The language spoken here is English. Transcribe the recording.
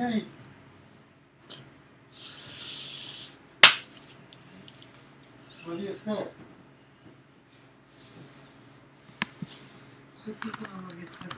Okay. What do you think? This is what I get.